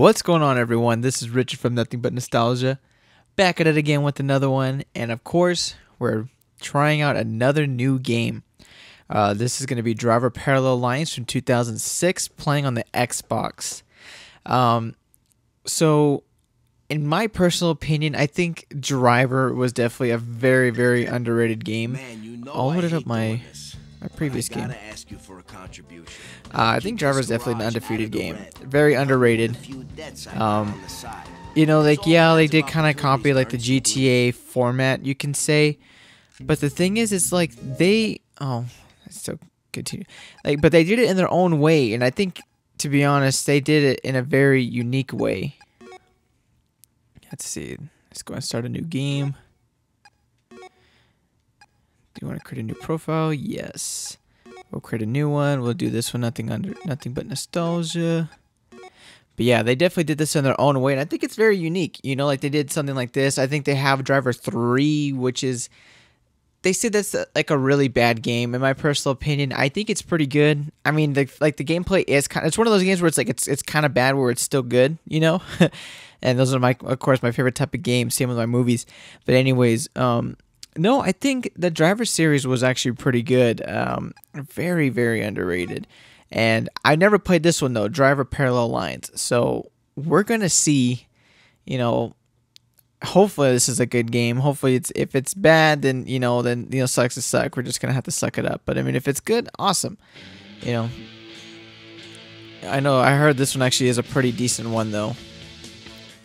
What's going on, everyone? This is Richard from Nothing But Nostalgia, back at it again with another one. And of course, we're trying out another new game. Uh, this is going to be Driver Parallel Lines from 2006, playing on the Xbox. Um, so, in my personal opinion, I think Driver was definitely a very, very underrated game. Man, you know I'll load it up my this. My previous I game. ask you for a contribution. Uh, I think Driver is definitely an undefeated game. Very underrated. Um, you know, like yeah, they did kind of copy like the GTA format, you can say. But the thing is, it's like they oh, it's so continue like, but they did it in their own way, and I think to be honest, they did it in a very unique way. Let's see. Let's go and start a new game. Do you want to create a new profile? Yes. We'll create a new one. We'll do this one. Nothing under, nothing but nostalgia. But yeah, they definitely did this in their own way, and I think it's very unique. You know, like they did something like this. I think they have Driver Three, which is they say that's uh, like a really bad game in my personal opinion. I think it's pretty good. I mean, the like the gameplay is kind. Of, It's one of those games where it's like it's it's kind of bad where it's still good. You know, and those are my of course my favorite type of games. Same with my movies. But anyways, um, no, I think the Driver series was actually pretty good. Um, very very underrated. And I never played this one though, Driver Parallel Lines. So we're gonna see, you know, hopefully this is a good game. Hopefully it's if it's bad, then you know, then you know, sucks to suck. We're just gonna have to suck it up. But I mean, if it's good, awesome. You know, I know I heard this one actually is a pretty decent one though,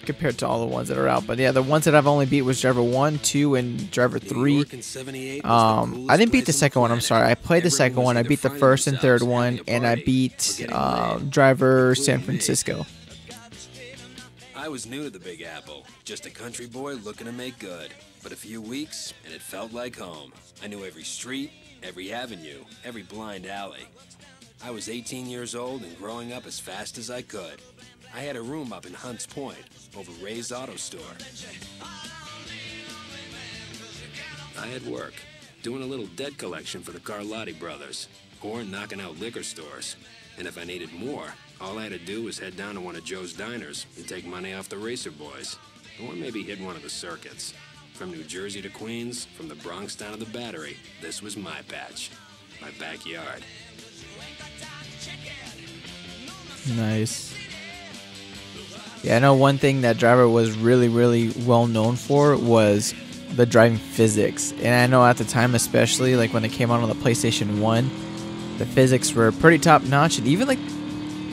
compared to all the ones that are out. But yeah, the ones that I've only beat was Driver One, Two, and Driver Three. Um, I didn't beat the second one. I'm sorry. I played the second one. I beat the first and third one, and I beat uh, Driver San Francisco. I was new to the Big Apple, just a country boy looking to make good. But a few weeks, and it felt like home. I knew every street, every avenue, every blind alley. I was 18 years old and growing up as fast as I could. I had a room up in Hunts Point, over Ray's Auto Store. I had work, doing a little debt collection for the Carlotti brothers, or knocking out liquor stores. And if I needed more, all I had to do was head down to one of Joe's diners and take money off the racer boys. Or maybe hit one of the circuits. From New Jersey to Queens, from the Bronx down to the Battery, this was my patch. My backyard. Nice. Yeah, I know one thing that Driver was really, really well known for was the driving physics. And I know at the time, especially like when it came out on the PlayStation 1, the physics were pretty top notch. And even like,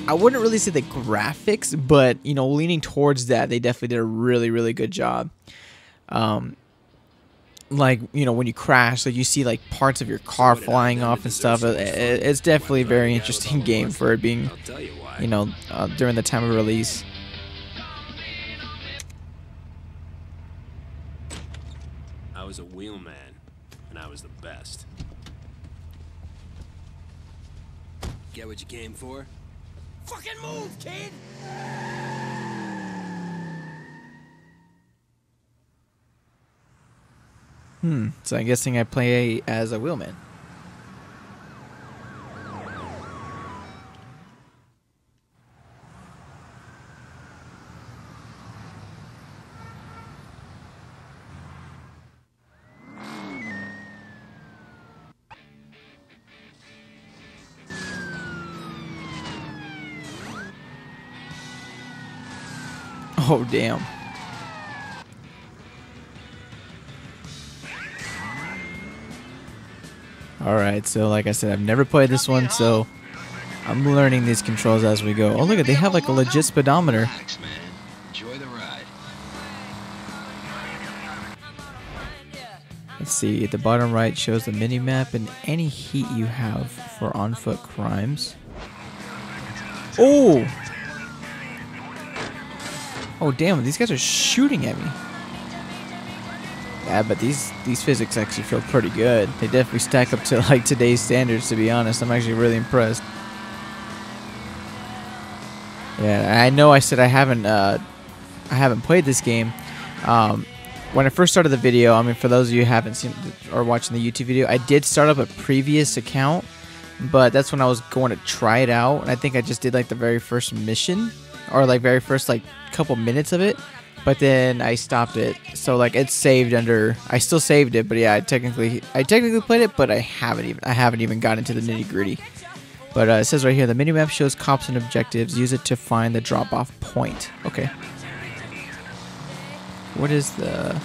I wouldn't really say the graphics, but you know, leaning towards that, they definitely did a really, really good job. Um, like you know when you crash like you see like parts of your car flying off and stuff it, it- it's definitely a very interesting game for it being you you know, uh, during the time of release. What you came for? Fucking move, kid! Hmm. So I'm guessing I play as a wheelman. Oh damn. All right, so like I said, I've never played this one, so I'm learning these controls as we go. Oh, look at they have like a legit speedometer. Let's see, at the bottom right shows the mini map and any heat you have for on foot crimes. Oh! Oh damn, these guys are shooting at me. Yeah, but these these physics actually feel pretty good. They definitely stack up to like today's standards to be honest. I'm actually really impressed. Yeah, I know I said I haven't uh I haven't played this game. Um when I first started the video, I mean, for those of you who haven't seen or watching the YouTube video, I did start up a previous account, but that's when I was going to try it out, and I think I just did like the very first mission or like very first like couple minutes of it, but then I stopped it. So like it's saved under. I still saved it, but yeah, I technically I technically played it, but I haven't even I haven't even gotten into the nitty gritty. But uh, it says right here the minimap shows cops and objectives. Use it to find the drop off point. Okay. What is the?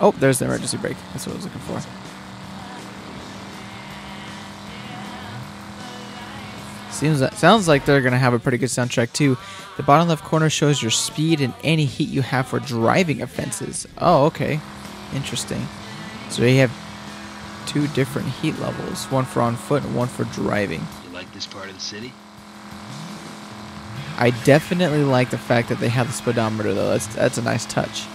Oh, there's the emergency brake. That's what I was looking for. Seems that sounds like they're gonna have a pretty good soundtrack too. The bottom left corner shows your speed and any heat you have for driving offenses. Oh, okay, interesting. So you have two different heat levels, one for on foot and one for driving. You like this part of the city? I definitely like the fact that they have the speedometer though. That's that's a nice touch.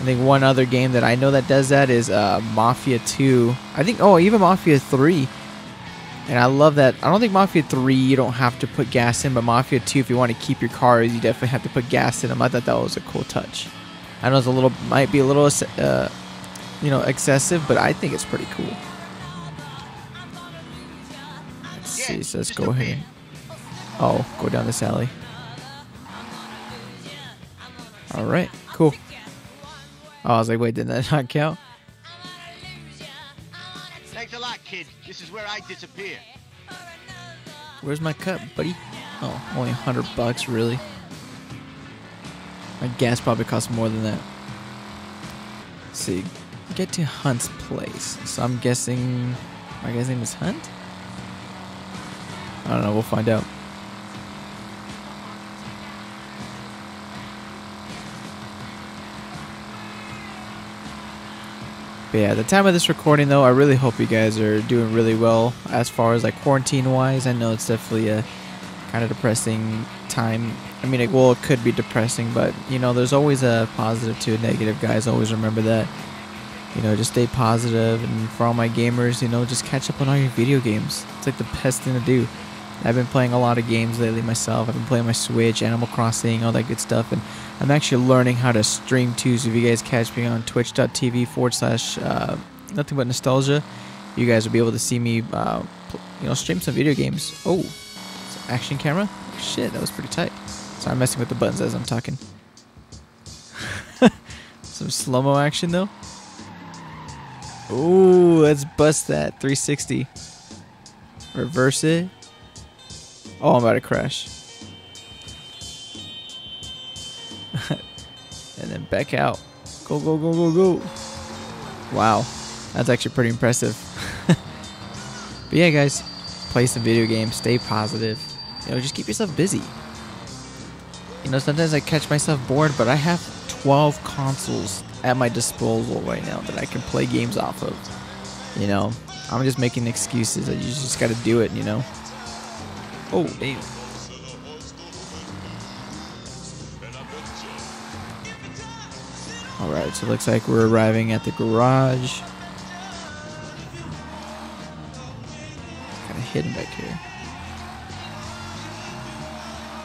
I think one other game that I know that does that is uh, Mafia 2. I think oh even Mafia 3. And I love that. I don't think Mafia 3 you don't have to put gas in, but Mafia 2 if you want to keep your cars, you definitely have to put gas in them. I thought that was a cool touch. I know it's a little might be a little uh, you know excessive, but I think it's pretty cool. Let's see. So let's go ahead. Oh, go down this alley. All right, cool. Oh, I was like, wait, did that not count? Kid. This is where I disappear. Where's my cut, buddy? Oh, only 100 bucks, really? My gas probably costs more than that. Let's see, get to Hunt's place. So I'm guessing my guy's name is Hunt? I don't know, we'll find out. But yeah, at the time of this recording, though, I really hope you guys are doing really well as far as like quarantine wise. I know it's definitely a kind of depressing time. I mean, well, it could be depressing, but you know, there's always a positive to a negative, guys. Always remember that. You know, just stay positive, and for all my gamers, you know, just catch up on all your video games. It's like the best thing to do. I've been playing a lot of games lately myself. I've been playing my Switch, Animal Crossing, all that good stuff, and I'm actually learning how to stream too. So if you guys catch me on twitch.tv forward slash uh, nothing but nostalgia, you guys will be able to see me, uh, you know, stream some video games. Oh, action camera. Shit, that was pretty tight. Sorry, I'm messing with the buttons as I'm talking. some slow mo action though. Ooh, let's bust that 360. Reverse it. Oh, I'm about to crash. and then back out. Go, go, go, go, go. Wow. That's actually pretty impressive. but yeah, guys, play some video games, stay positive. You know, just keep yourself busy. You know, sometimes I catch myself bored, but I have 12 consoles at my disposal right now that I can play games off of. You know, I'm just making excuses. You just got to do it, you know. Oh, damn. Alright, so it looks like we're arriving at the garage. Kind of hidden back here.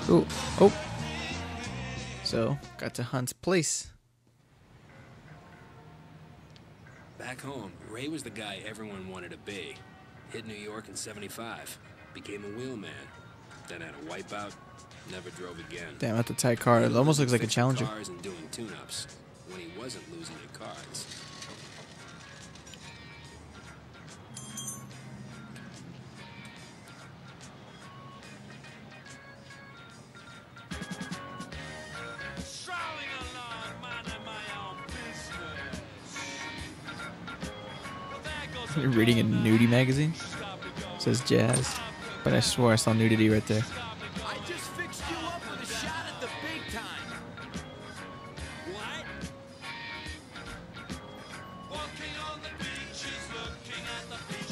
Oh, oh. So, got to Hunt's place. Back home, Ray was the guy everyone wanted to be. Hit New York in 75. Became a wheelman. Then had a wipeout. Never drove again. Damn, that's a tight car. It almost looks like a Fixing Challenger. Cars and doing tune-ups when he wasn't losing at cards. You're reading a nudie magazine? says jazz. But I swear I saw nudity right there. I just fixed you up with a shot at the big time. What?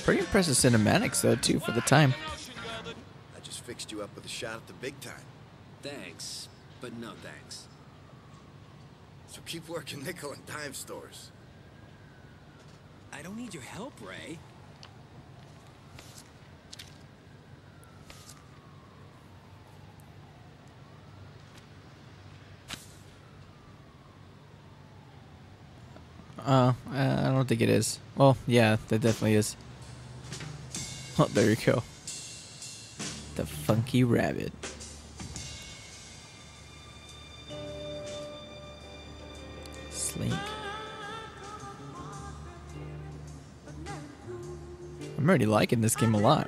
Pretty impressive cinematics though too for the time. I just fixed you up with a shot at the big time. Thanks, but no thanks. So keep working nickel and dime stores. I don't need your help, Ray. Uh, I don't think it is. Well, yeah, that definitely is. Oh, there you go. The funky rabbit. Slink. I'm already liking this game a lot.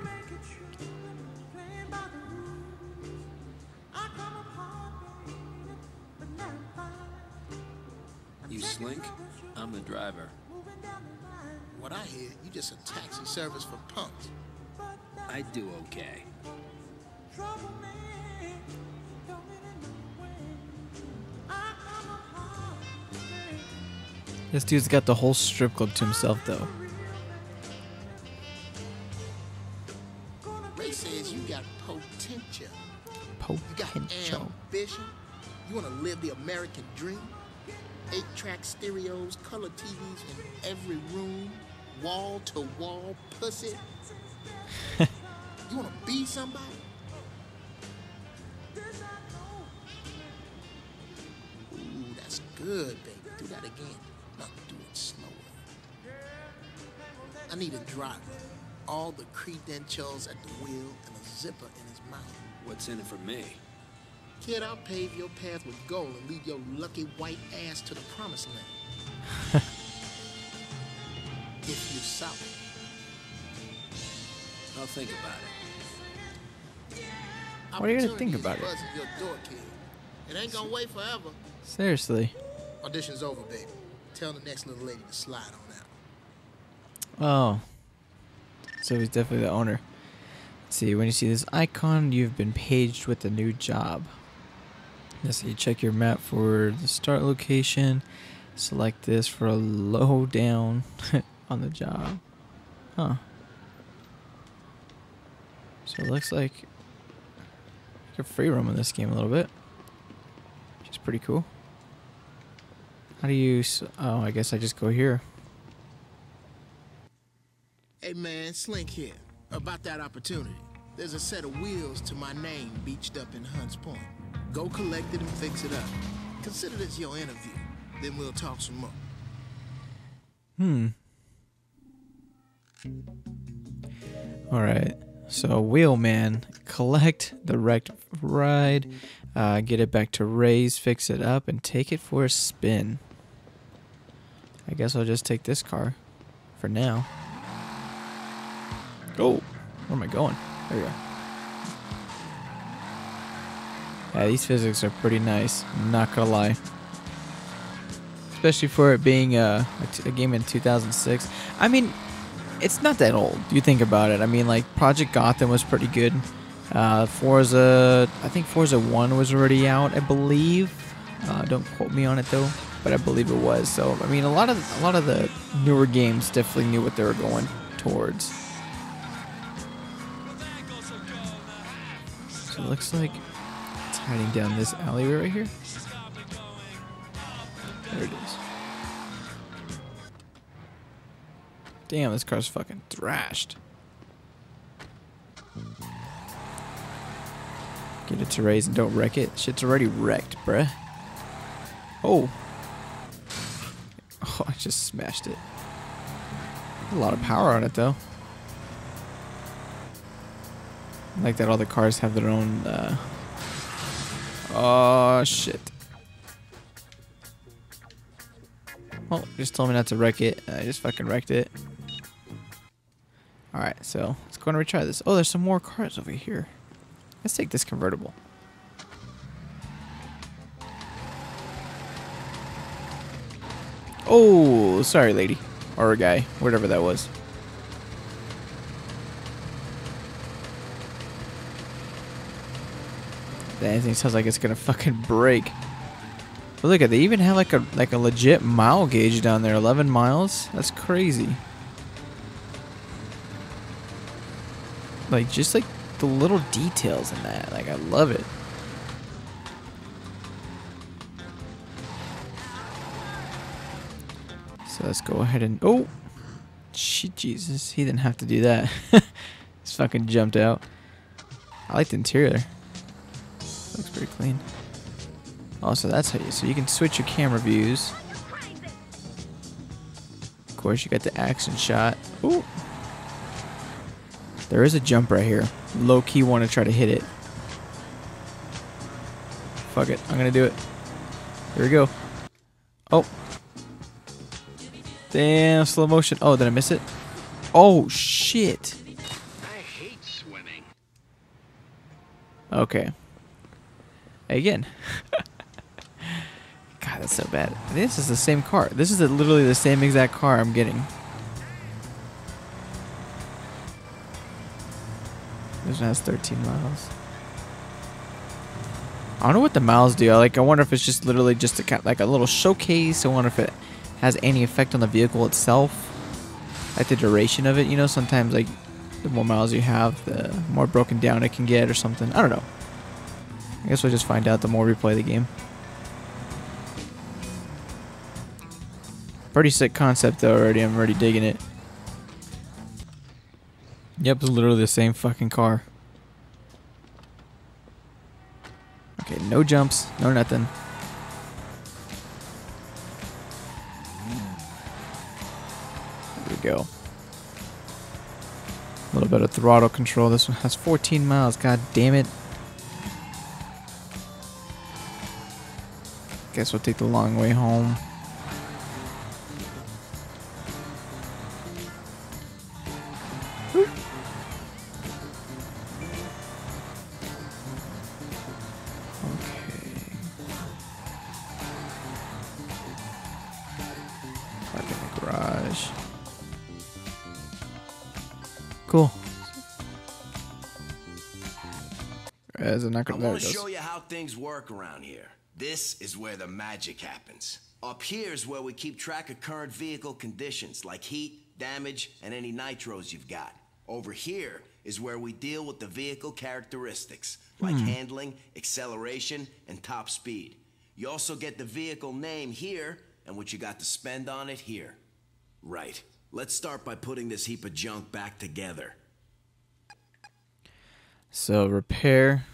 Dude's got the whole strip club to himself, though. Ray says you got potential. You Potential. ambition. You want to live the American dream. Eight track stereos, color TVs in every room, wall to wall pussy. you want to be somebody? Ooh, that's good, baby. Do that again. Now do it slower. I need a driver. All the credentials at the wheel and a zipper in his mouth. What's in it for me? Kid, I'll pave your path with gold and lead your lucky white ass to the promised land. if you south. I'll think about it. What are you gonna think about it? your door, kid. It ain't gonna wait forever. Seriously. Audition's over, baby. Tell the next little lady to slide on out. Oh. So he's definitely the owner. Let's see, when you see this icon, you've been paged with a new job. Let's see, check your map for the start location. Select this for a lowdown on the job. Huh. So it looks like can free roam in this game a little bit. Which is pretty cool. How do you... Oh, I guess I just go here. Hey man, Slink here. About that opportunity. There's a set of wheels to my name beached up in Hunts Point. Go collect it and fix it up. Consider this your interview. Then we'll talk some more. Hmm. All right. So, Wheelman, collect the wrecked ride, uh, get it back to Ray's, fix it up, and take it for a spin. I guess I'll just take this car for now. Oh, where am I going? There we go. Yeah, these physics are pretty nice. I'm not gonna lie especially for it being uh, a game in 2006. I mean, it's not that old. You think about it. I mean, like Project Gotham was pretty good. Uh, Forza, I think Forza One was already out, I believe. Uh, don't quote me on it though, but I believe it was. So I mean, a lot of a lot of the newer games definitely knew what they were going towards. So it looks like it's hiding down this alleyway right here. There it is. Damn, this car's fucking thrashed. Get it to Ray's and don't wreck it. Shit's already wrecked, bruh. Oh. Oh, I just smashed it. A lot of power on it, though. I like that all the cars have their own, uh... Oh, shit. Oh, just told me not to wreck it. I just fucking wrecked it. Alright, so let's go and retry this. Oh, there's some more cars over here. Let's take this convertible. Oh, sorry, lady. Or a guy. Whatever that was. That thing sounds like it's gonna fucking break. But look at they even have like a like a legit mile gauge down there. 11 miles. That's crazy. Like just like the little details in that. Like I love it. Let's go ahead and oh, Jesus, he didn't have to do that. He's fucking jumped out. I like the interior. Looks pretty clean. Also, that's how you. So you can switch your camera views. Of course, you got the action shot. Oh! There is a jump right here. Low key want to try to hit it. Fuck it. I'm gonna do it. Here we go. Oh. Damn, slow motion. Oh, did I miss it? Oh shit. I hate swimming. Okay. Again. God, that's so bad. This is the same car. This is literally the same exact car I'm getting. This one has 13 miles. I don't know what the miles do. Like. I wonder if it's just literally just a like a little showcase. I wonder if it has any effect on the vehicle itself, like the duration of it. You know, sometimes like the more miles you have, the more broken down it can get, or something. I don't know. I guess we'll just find out the more we play the game. Pretty sick concept though already. I'm already digging it. Yep, it's literally the same fucking car. Okay, no jumps, no nothing. Go. A little bit of throttle control. This one has 14 miles. God damn it. Guess we'll take the long way home. As I'm I. There want it to goes. show you how things work around here. This is where the magic happens. Up here is where we keep track of current vehicle conditions like heat, damage, and any nitros you've got. Over here is where we deal with the vehicle characteristics like handling, acceleration, and top speed. You also get the vehicle name here and what you got to spend on it here. Right. Let's start by putting this heap of junk back together. So repair,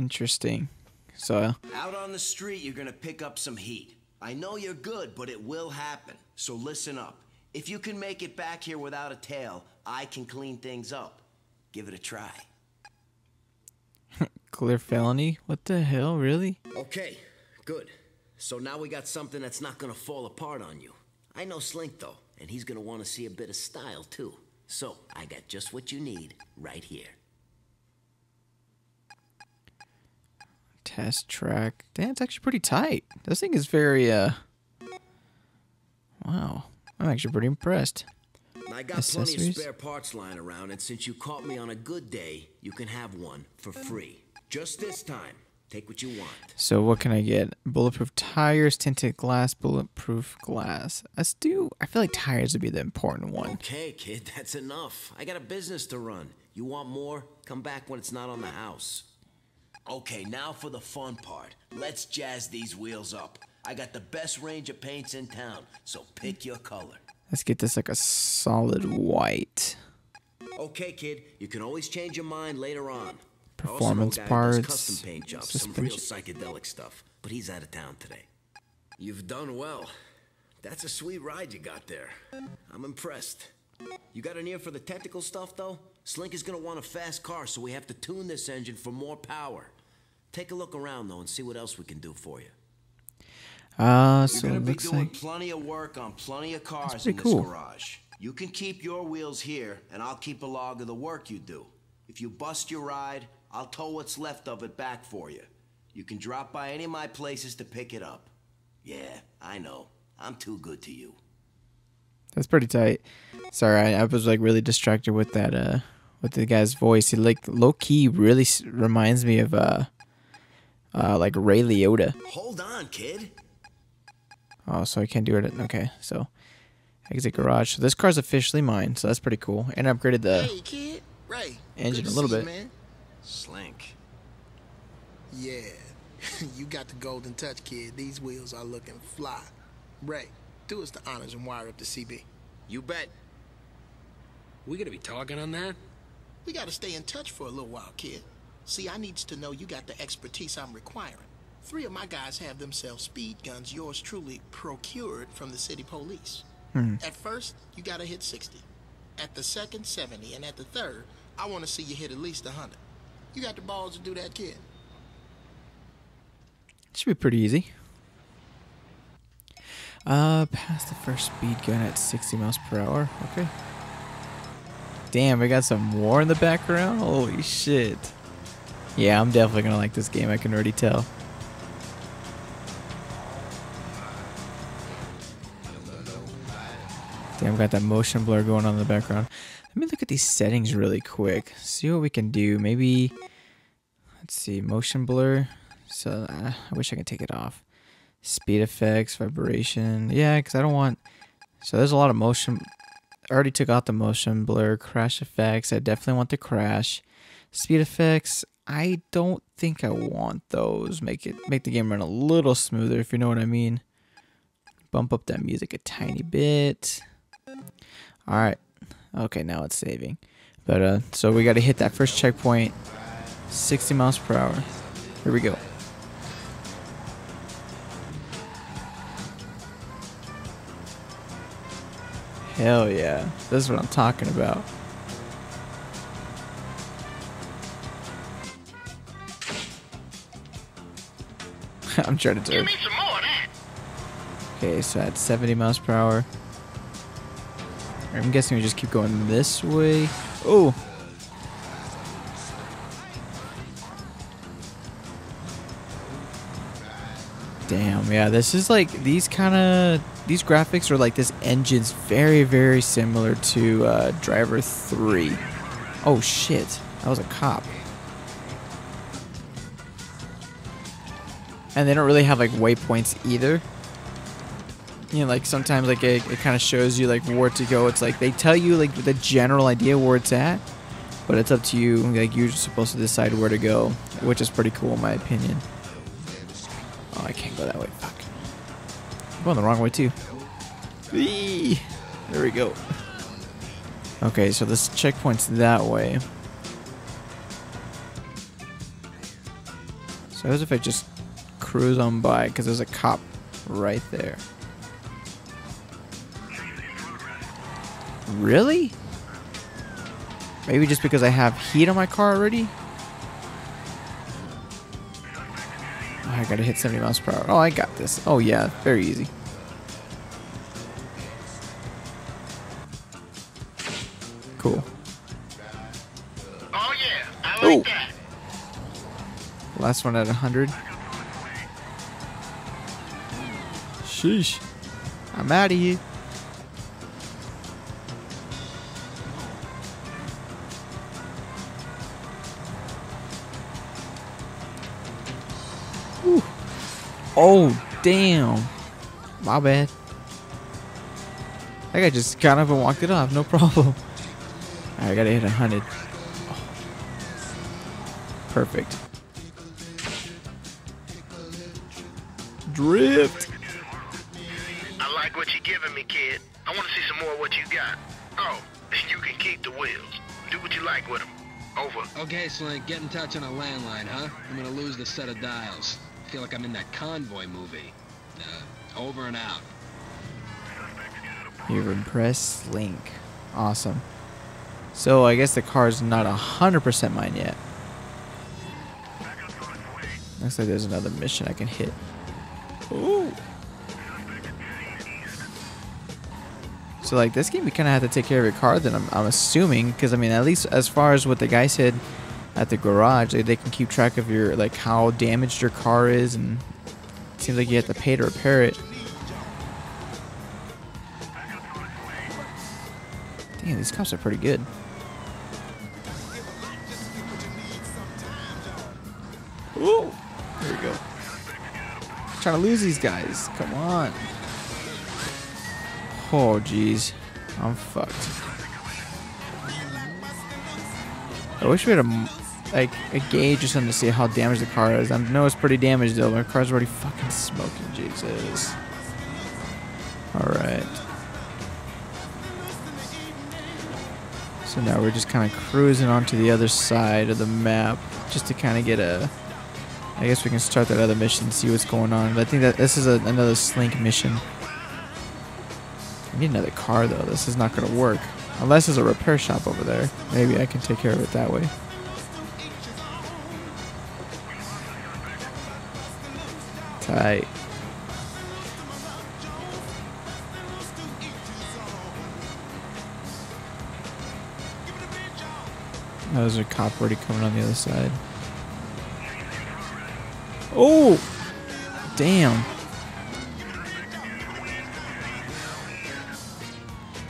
interesting. So Out on the street, you're gonna pick up some heat. I know you're good, but it will happen. So listen up. If you can make it back here without a tail, I can clean things up. Give it a try. clear felony. What the hell, really? Okay, good. So now we got something that's not gonna fall apart on you. I know Slink though, and he's gonna wanna see a bit of style too. So I got just what you need right here. Test track. Damn, it's actually pretty tight. This thing is very uh. Wow, I'm actually pretty impressed. I got plenty of spare parts lying around, and since you caught me on a good day, you can have one for free. Just this time. Take what you want. So what can I get? Bulletproof tires, tinted glass, bulletproof glass. Let's do. I feel like tires would be the important one. Okay, kid, that's enough. I got a business to run. You want more? Come back when it's not on the house. Okay, now for the fun part. Let's jazz these wheels up. I got the best range of paints in town, so pick your color. Let's get this like a solid white. Okay, kid, you can always change your mind later on. I also Performance guy who does parts, custom paint jobs, some real psychedelic stuff, but he's out of town today. You've done well. That's a sweet ride you got there. I'm impressed. You got an ear for the technical stuff, though? Slink is gonna want a fast car, so we have to tune this engine for more power. Take a look around, though, and see what else we can do for you. Uh, You're so gonna be doing like plenty of work on plenty of cars in this cool. garage. You can keep your wheels here, and I'll keep a log of the work you do. If you bust your ride, I'll tow what's left of it back for you. You can drop by any of my places to pick it up. Yeah, I know. I'm too good to you. That's pretty tight. Sorry, I, I was like really distracted with that. Uh, with the guy's voice. He like low key really s- reminds me of uh, uh, like Ray Liotta. Hold on, kid. Oh, so I can't do it. Okay, so exit garage. So this car's officially mine. So that's pretty cool. And I upgraded the. Hey, kid. Ray. Engine a little see you, bit. man. Slink. Yeah. you got the golden touch, kid. These wheels are looking fly. Ray, do us the honors and wire up the CB. You bet. We gonna be talking on that? We gotta stay in touch for a little while, kid. See, I needs to know you got the expertise I'm requiring. Three of my guys have themselves speed guns, yours truly procured from the city police. Hmm. At first, you gotta hit 60. At the second, 70. And at the third, I wanna see you hit at least 100. You got the balls to do that, kid? Should be pretty easy. Uh, pass the first speed gun at 60 miles per hour. Okay. Damn, we got some war in the background. Holy shit. Yeah, I'm definitely gonna like this game. I can already tell. Damn, got that motion blur going on in the background. Let me look at these settings really quick. See what we can do. Maybe, let's see, motion blur. So uh, I wish I could take it off. Speed effects, vibration. Yeah, because I don't want. So there's a lot of motion. I already took out the motion blur, crash effects. I definitely want the crash. Speed effects. I don't think I want those. Make it make the game run a little smoother, if you know what I mean. Bump up that music a tiny bit. All right. Okay, now it's saving. But uh, so we got to hit that first checkpoint. 60 miles per hour. Here we go. Hell yeah. This is what I'm talking about. I'm trying to do. it. Okay, so at 70 miles per hour. I'm guessing we just keep going this way. Oh! Damn, yeah, this is like, these kind of, these graphics are like, this engine's very, very similar to uh, Driver 3. Oh shit, that was a cop. And they don't really have like waypoints either you know, like sometimes like it, it kind of shows you like where to go. It's like they tell you like the general idea where it's at, but it's up to you. Like you're supposed to decide where to go, which is pretty cool in my opinion. I'm going the wrong way too. Eee! There we go. Okay, so this checkpoint's that way. So as if I just cruise on by, because there's a cop right there. Really? Maybe just because I have heat on my car already? I gotta hit 70 miles per hour. Oh, I got this. Oh, yeah. Very easy. Cool. Oh yeah, I like Oh. that. Last one at 100. Sheesh. I'm out of here. Oh, damn. My bad. That guy just got up and walked it off. No problem. I gotta hit 100. Perfect. Drift. I like what you're giving me, kid. I want to see some more of what you got. Oh, you can keep the wheels. Do what you like with them. Over. Okay, Slink, get in touch on a landline, huh? I'm gonna lose the set of dials. Feel like I'm in that convoy movie. Uh, over and out. You've impressed Slink. Awesome. So I guess the car's not a hundred percent mine yet. Looks like there's another mission I can hit. Ooh. So like this game, you kind of have to take care of your car. Then I'm, I'm assuming, because I mean, at least as far as what the guy said at the garage, they, they can keep track of your like how damaged your car is, and it seems like you have to pay to repair it. Damn, these cops are pretty good. Ooh, there we go. Trying to lose these guys. Come on. Oh, jeez. I'm fucked. I wish we had a like a gauge or something to see how damaged the car is. I know it's pretty damaged though. My car's already fucking smoking. Jesus. All right. So now we're just kind of cruising onto the other side of the map just to kind of get a. I guess we can start that other mission and see what's going on. But I think that this is a, another Slink mission. I need another car though. This is not going to work. Unless there's a repair shop over there. Maybe I can take care of it that way. Tight. Oh, there's a cop already coming on the other side. Oh! Damn.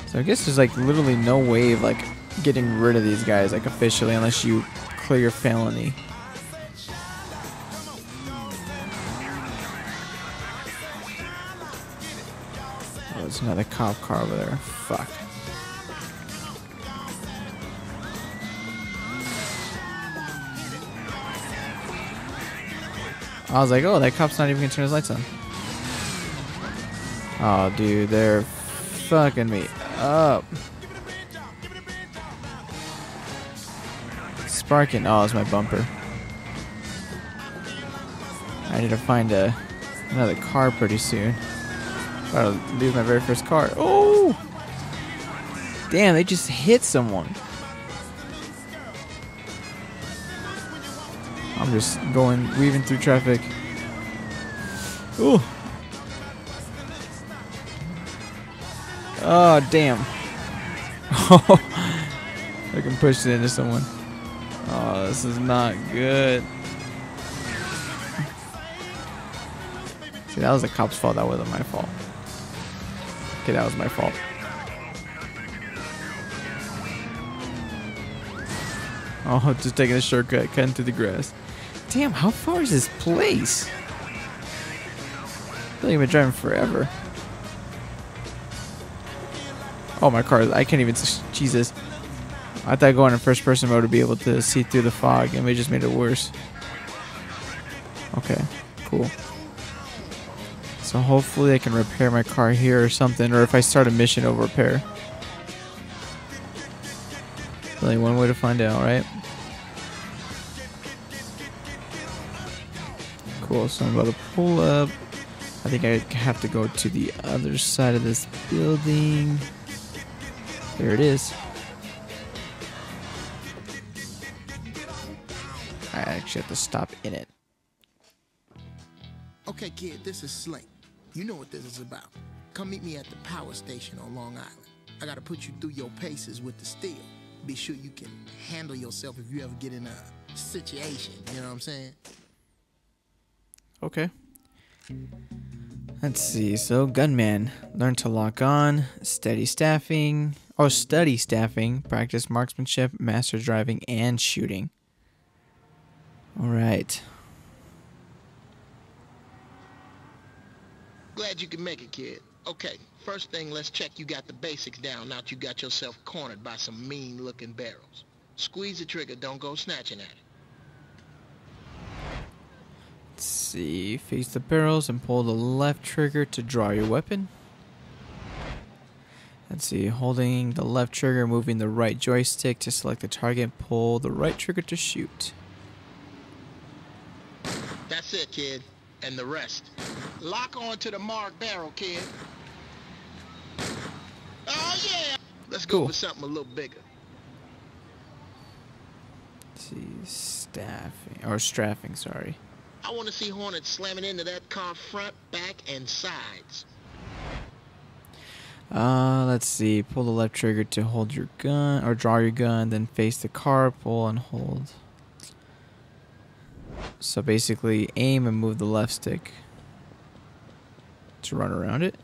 So I guess there's like literally no way of like getting rid of these guys like officially unless you clear your felony. There's another cop car over there. Fuck. I was like, oh, that cop's not even gonna turn his lights on. Oh, dude, they're fucking me up. Sparking. Oh, it's my bumper. I need to find a another car pretty soon. About to lose my very first car. Oh! Damn, they just hit someone. I'm just going, weaving through traffic. Ooh. Oh, damn. Oh, I can push it into someone. Oh, this is not good. See, that was the cop's fault. That wasn't my fault. Okay, that was my fault. Oh, just taking a shortcut, cutting through the grass. Damn, how far is this place? I feel like I've been driving forever. Oh, my car. I can't even. Jesus. I thought going in first person mode would be able to see through the fog, and we just made it worse. Okay, cool. So hopefully I can repair my car here or something, or if I start a mission, it'll repair. Only one way to find out, right? Cool, so I'm about to pull up. I think I have to go to the other side of this building. There it is. I actually have to stop in it. Okay, kid, this is Slink. You know what this is about. Come meet me at the power station on Long Island. I gotta put you through your paces with the steel. Be sure you can handle yourself if you ever get in a situation. You know what I'm saying? Okay. Let's see. So, gunman, learn to lock on, steady staffing, oh, or study staffing, practice marksmanship, master driving, and shooting. All right. Glad you can make it, kid. Okay, first thing, let's check you got the basics down now that you got yourself cornered by some mean-looking barrels. Squeeze the trigger, don't go snatching at it. Let's see. Face the barrels and pull the left trigger to draw your weapon. Let's see. Holding the left trigger, moving the right joystick to select the target, pull the right trigger to shoot. That's it, kid. And the rest. Lock on to the mark barrel, kid. Oh, yeah! Let's go Cool. for something a little bigger. See. Staffing. Or straffing, sorry. I want to see Hornet slamming into that car front, back, and sides. Uh, let's see. Pull the left trigger to hold your gun, or draw your gun, then face the car, pull and hold. So basically, aim and move the left stick to run around it.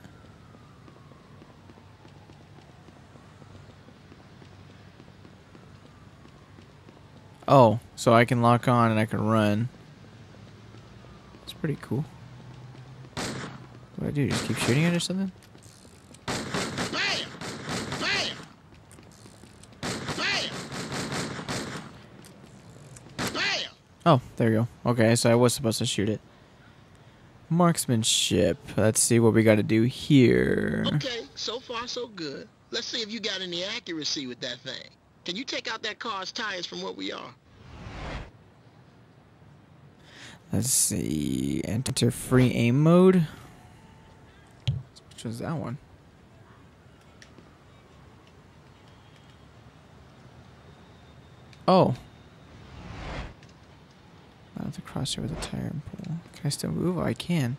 Oh, so I can lock on and I can run. It's pretty cool. What do I do? Just keep shooting it or something? Oh, there you go. Okay, so I was supposed to shoot it. Marksmanship. Let's see what we got to do here. Okay, so far so good. Let's see if you got any accuracy with that thing. Can you take out that car's tires from what we are? Let's see. Enter free aim mode. Which was that one? Oh. I have to cross over with a tire and pull. Can I still move? Oh, I can.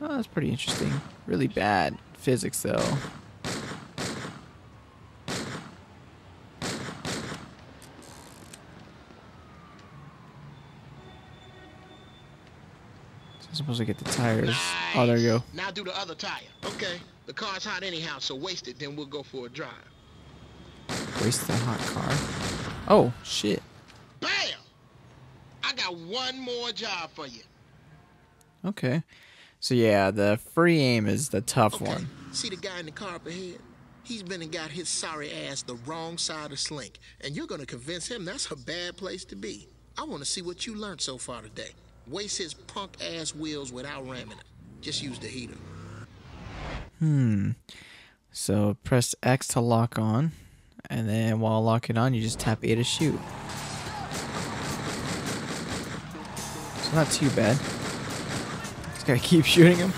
Oh, that's pretty interesting. Really bad physics, though. supposed to get the tires. Nice. Oh, there you go. Now do the other tire. Okay. The car's hot anyhow, so waste it. Then we'll go for a drive. Waste the hot car. Oh, shit. Got one more job for you. Okay. So yeah, the free aim is the tough Okay. one. See the guy in the car up ahead? He's been and got his sorry ass the wrong side of Slink, and you're gonna convince him that's a bad place to be. I want to see what you learned so far today. Waste his punk ass wheels without ramming them. Just use the heater. Hmm. So press X to lock on, and then while locking on, you just tap A to shoot. So not too bad. Just gotta keep shooting him.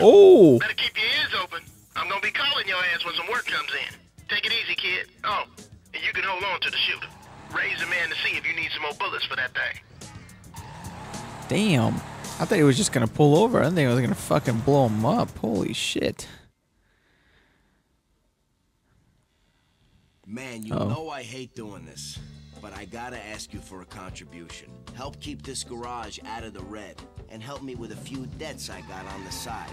Oh! Better keep your ears open. I'm gonna be calling your ass when some work comes in. Take it easy, kid. Oh, and you can hold on to the shooter. Ray's the man to see if you need some more bullets for that thing. Damn. I thought he was just gonna pull over. I didn't think I was gonna fucking blow him up. Holy shit. Man, you Uh-oh. know I hate doing this, but I gotta ask you for a contribution. Help keep this garage out of the red, and help me with a few debts I got on the side.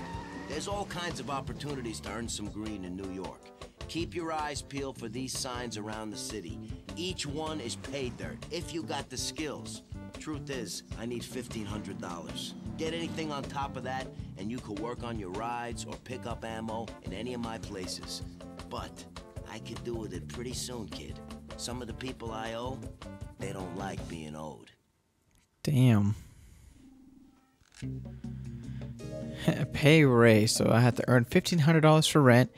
There's all kinds of opportunities to earn some green in New York. Keep your eyes peeled for these signs around the city. Each one is pay dirt, if you got the skills. Truth is, I need $1,500. Get anything on top of that, and you could work on your rides or pick up ammo in any of my places. But I could do with it pretty soon, kid. Some of the people I owe, they don't like being owed. Damn. Pay Ray, so I have to earn fifteen hundred dollars for rent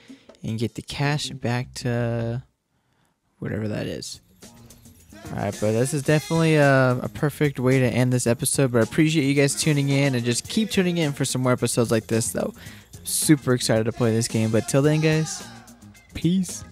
and get the cash back to whatever that is. Alright, but this is definitely a, a perfect way to end this episode. But I appreciate you guys tuning in and just keep tuning in for some more episodes like this, though. Super excited to play this game. But till then, guys, peace.